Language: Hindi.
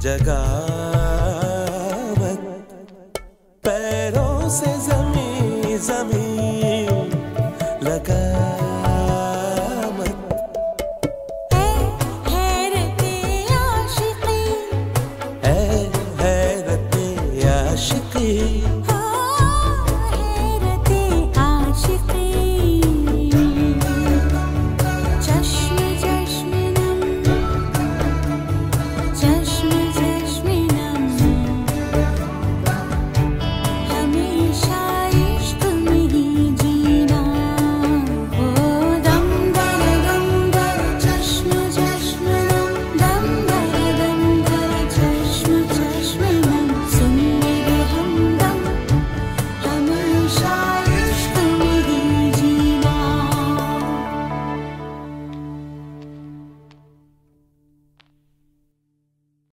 जगावत पैरों से जमी जमी लगा आशिकी। है हैरत आशिकी।